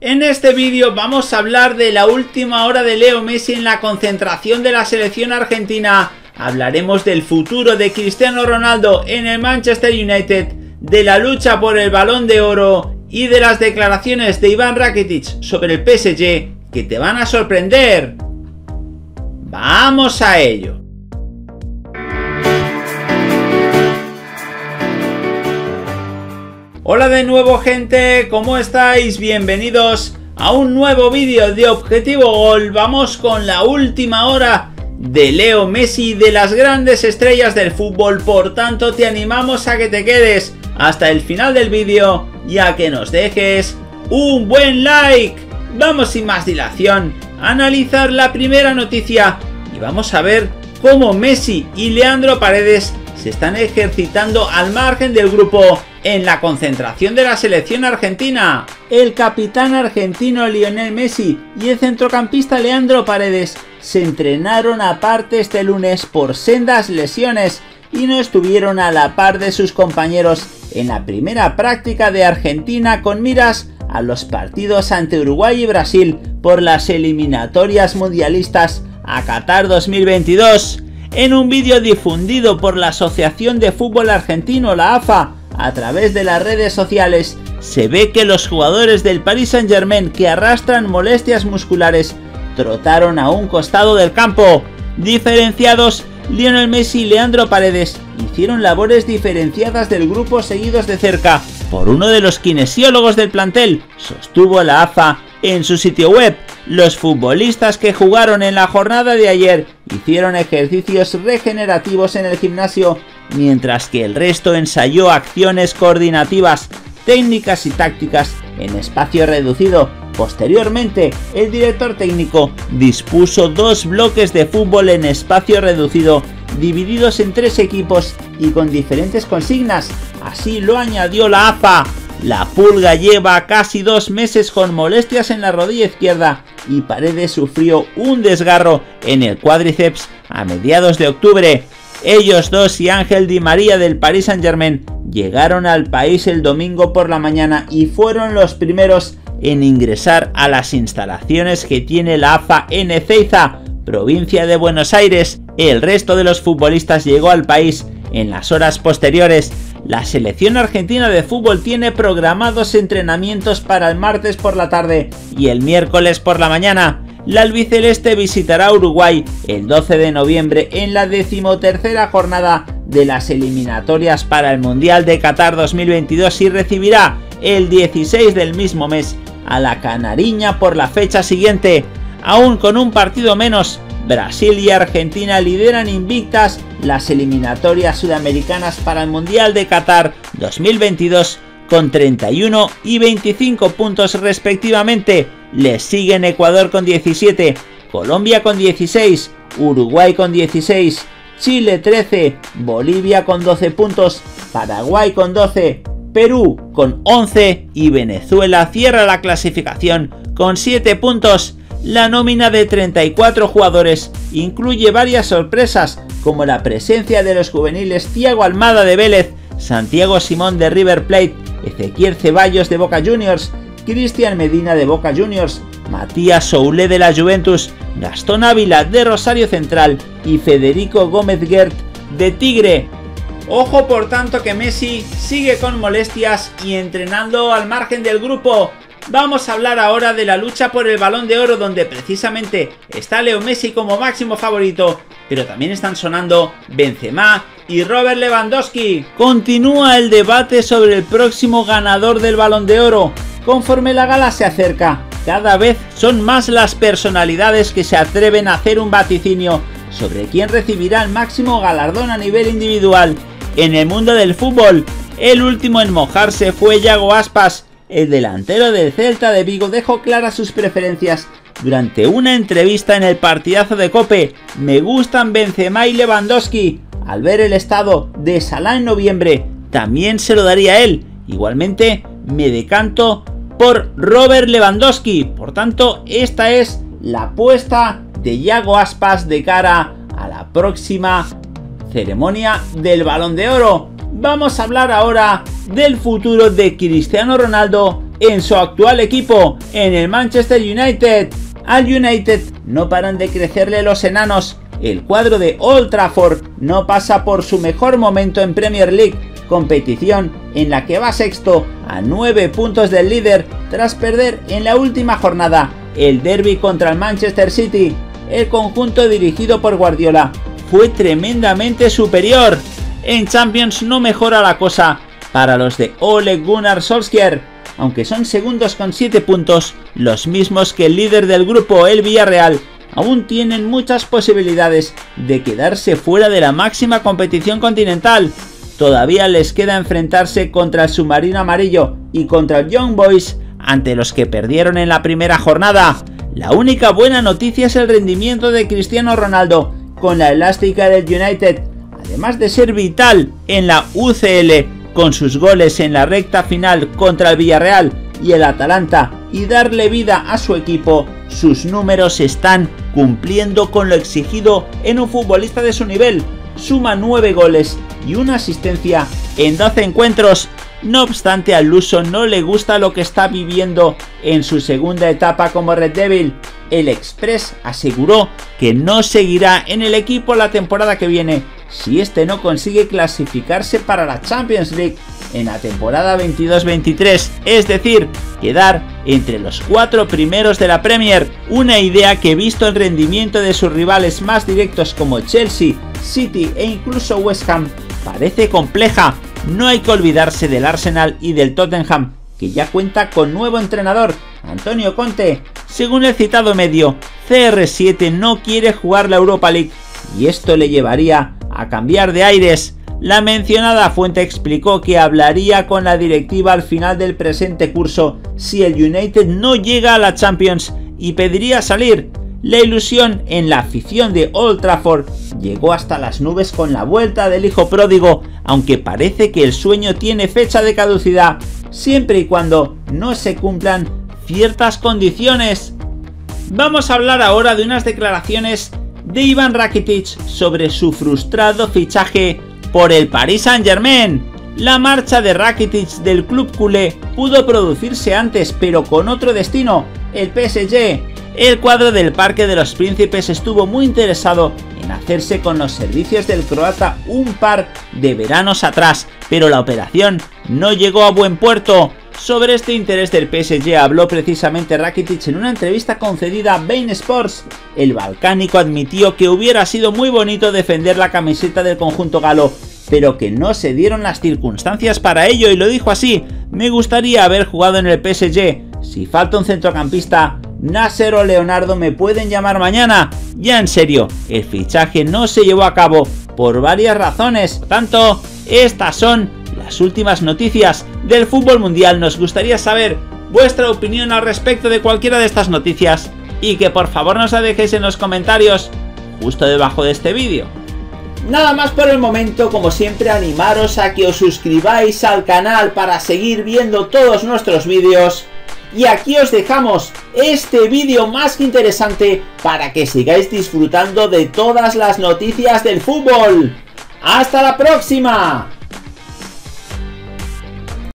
En este vídeo vamos a hablar de la última hora de Leo Messi en la concentración de la selección argentina. Hablaremos del futuro de Cristiano Ronaldo en el Manchester United, de la lucha por el balón de oro y de las declaraciones de Iván Rakitic sobre el PSG que te van a sorprender. ¡Vamos a ello! Hola de nuevo gente, ¿cómo estáis? Bienvenidos a un nuevo vídeo de Objetivo Gol. Vamos con la última hora de Leo Messi de las grandes estrellas del fútbol. Por tanto, te animamos a que te quedes hasta el final del vídeo y a que nos dejes un buen like. Vamos sin más dilación a analizar la primera noticia y vamos a ver cómo Messi y Leandro Paredes se están ejercitando al margen del grupo en la concentración de la selección argentina. El capitán argentino Lionel Messi y el centrocampista Leandro Paredes se entrenaron aparte este lunes por sendas lesiones y no estuvieron a la par de sus compañeros en la primera práctica de Argentina con miras a los partidos ante Uruguay y Brasil por las eliminatorias mundialistas a Qatar 2022. En un vídeo difundido por la Asociación de Fútbol Argentino, la AFA, a través de las redes sociales, se ve que los jugadores del Paris Saint Germain que arrastran molestias musculares trotaron a un costado del campo. Diferenciados, Lionel Messi y Leandro Paredes hicieron labores diferenciadas del grupo seguidos de cerca por uno de los kinesiólogos del plantel, sostuvo la AFA en su sitio web. Los futbolistas que jugaron en la jornada de ayer hicieron ejercicios regenerativos en el gimnasio, mientras que el resto ensayó acciones coordinativas, técnicas y tácticas en espacio reducido. Posteriormente, el director técnico dispuso dos bloques de fútbol en espacio reducido, divididos en tres equipos y con diferentes consignas. Así lo añadió la AFA. La pulga lleva casi dos meses con molestias en la rodilla izquierda y Paredes sufrió un desgarro en el cuádriceps a mediados de octubre. Ellos dos y Ángel Di María del Paris Saint Germain llegaron al país el domingo por la mañana y fueron los primeros en ingresar a las instalaciones que tiene la AFA en Ezeiza, provincia de Buenos Aires. El resto de los futbolistas llegó al país en las horas posteriores la selección argentina de fútbol tiene programados entrenamientos para el martes por la tarde y el miércoles por la mañana. La albiceleste visitará Uruguay el 12 de noviembre en la decimotercera jornada de las eliminatorias para el Mundial de Qatar 2022 y recibirá el 16 del mismo mes a la Canariña por la fecha siguiente. Aún con un partido menos, Brasil y Argentina lideran invictas las eliminatorias sudamericanas para el Mundial de Qatar 2022 con 31 y 25 puntos respectivamente. Les siguen Ecuador con 17, Colombia con 16, Uruguay con 16, Chile 13, Bolivia con 12 puntos, Paraguay con 12, Perú con 11 y Venezuela cierra la clasificación con 7 puntos. La nómina de 34 jugadores incluye varias sorpresas como la presencia de los juveniles Thiago Almada de Vélez, Santiago Simón de River Plate, Ezequiel Ceballos de Boca Juniors, Cristian Medina de Boca Juniors, Matías Soule de la Juventus, Gastón Ávila de Rosario Central y Federico Gómez Gert de Tigre. Ojo por tanto que Messi sigue con molestias y entrenando al margen del grupo. Vamos a hablar ahora de la lucha por el balón de oro donde precisamente está Leo Messi como máximo favorito, pero también están sonando Benzema y Robert Lewandowski. Continúa el debate sobre el próximo ganador del balón de oro. Conforme la gala se acerca, cada vez son más las personalidades que se atreven a hacer un vaticinio sobre quién recibirá el máximo galardón a nivel individual. En el mundo del fútbol, el último en mojarse fue Yago Aspas, el delantero del Celta de Vigo dejó claras sus preferencias durante una entrevista en el partidazo de Cope. Me gustan Benzema y Lewandowski. Al ver el estado de Salah en noviembre, también se lo daría a él. Igualmente, me decanto por Robert Lewandowski. Por tanto, esta es la apuesta de Yago Aspas de cara a la próxima ceremonia del Balón de Oro. Vamos a hablar ahora del futuro de Cristiano Ronaldo en su actual equipo, en el Manchester United. Al United no paran de crecerle los enanos. El cuadro de Old Trafford no pasa por su mejor momento en Premier League, competición en la que va sexto a 9 puntos del líder tras perder en la última jornada el derby contra el Manchester City. El conjunto dirigido por Guardiola fue tremendamente superior. En Champions no mejora la cosa para los de Ole Gunnar Solskjaer, aunque son segundos con 7 puntos, los mismos que el líder del grupo, el Villarreal, aún tienen muchas posibilidades de quedarse fuera de la máxima competición continental. Todavía les queda enfrentarse contra el submarino amarillo y contra el Young Boys, ante los que perdieron en la primera jornada. La única buena noticia es el rendimiento de Cristiano Ronaldo con la elástica del United, además de ser vital en la UCL con sus goles en la recta final contra el Villarreal y el Atalanta y darle vida a su equipo, sus números están cumpliendo con lo exigido en un futbolista de su nivel. Suma 9 goles y una asistencia en 12 encuentros. No obstante, al Luso no le gusta lo que está viviendo en su segunda etapa como Red Devil. El Express aseguró que no seguirá en el equipo la temporada que viene si este no consigue clasificarse para la Champions League en la temporada 22-23, es decir, quedar entre los cuatro primeros de la Premier, una idea que visto el rendimiento de sus rivales más directos como Chelsea, City e incluso West Ham, parece compleja. No hay que olvidarse del Arsenal y del Tottenham, que ya cuenta con nuevo entrenador, Antonio Conte. Según el citado medio, CR7 no quiere jugar la Europa League y esto le llevaría a cambiar de aires. La mencionada fuente explicó que hablaría con la directiva al final del presente curso si el United no llega a la Champions y pediría salir. La ilusión en la afición de Old Trafford llegó hasta las nubes con la vuelta del hijo pródigo, aunque parece que el sueño tiene fecha de caducidad, siempre y cuando no se cumplan ciertas condiciones. Vamos a hablar ahora de unas declaraciones de Ivan Rakitic sobre su frustrado fichaje por el Paris Saint Germain. La marcha de Rakitic del club culé pudo producirse antes pero con otro destino, el PSG. El cuadro del Parque de los Príncipes estuvo muy interesado en hacerse con los servicios del croata un par de veranos atrás, pero la operación no llegó a buen puerto. Sobre este interés del PSG habló precisamente Rakitic en una entrevista concedida a Bain Sports. El balcánico admitió que hubiera sido muy bonito defender la camiseta del conjunto galo, pero que no se dieron las circunstancias para ello y lo dijo así, me gustaría haber jugado en el PSG, si falta un centrocampista, Nasser o Leonardo me pueden llamar mañana. Ya en serio, el fichaje no se llevó a cabo por varias razones, tanto estas son las últimas noticias del fútbol mundial. Nos gustaría saber vuestra opinión al respecto de cualquiera de estas noticias y que por favor nos la dejéis en los comentarios justo debajo de este vídeo. Nada más por el momento, como siempre animaros a que os suscribáis al canal para seguir viendo todos nuestros vídeos. Y aquí os dejamos este vídeo más que interesante para que sigáis disfrutando de todas las noticias del fútbol. ¡Hasta la próxima!